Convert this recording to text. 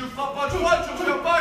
je frappe à droite, je reviens pas